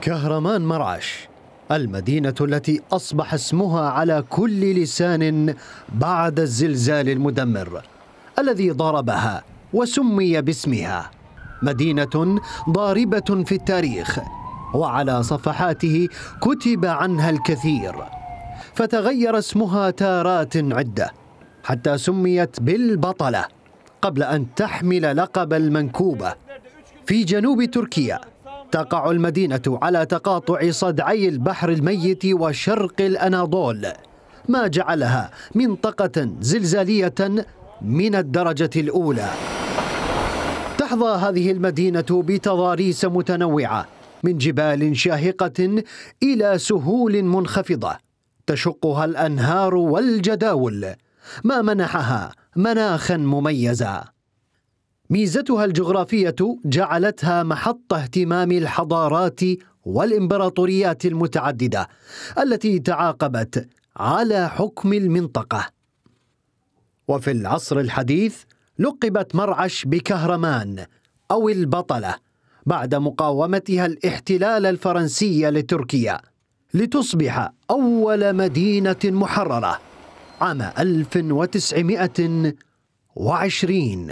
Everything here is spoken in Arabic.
كهرمان مرعش المدينة التي أصبح اسمها على كل لسان بعد الزلزال المدمر الذي ضربها وسمي باسمها. مدينة ضاربة في التاريخ وعلى صفحاته كتب عنها الكثير. فتغير اسمها تارات عدة حتى سميت بالبطلة قبل أن تحمل لقب المنكوبة في جنوب تركيا. تقع المدينة على تقاطع صدعي البحر الميت وشرق الأناضول. ما جعلها منطقة زلزالية من الدرجة الأولى. تحظى هذه المدينة بتضاريس متنوعة من جبال شاهقة إلى سهول منخفضة تشقها الأنهار والجداول. ما منحها مناخا مميزا ميزتها الجغرافية جعلتها محط اهتمام الحضارات والإمبراطوريات المتعددة التي تعاقبت على حكم المنطقة. وفي العصر الحديث لقبت مرعش بكهرمان أو البطلة بعد مقاومتها الاحتلال الفرنسي لتركيا لتصبح أول مدينة محررة عام 1920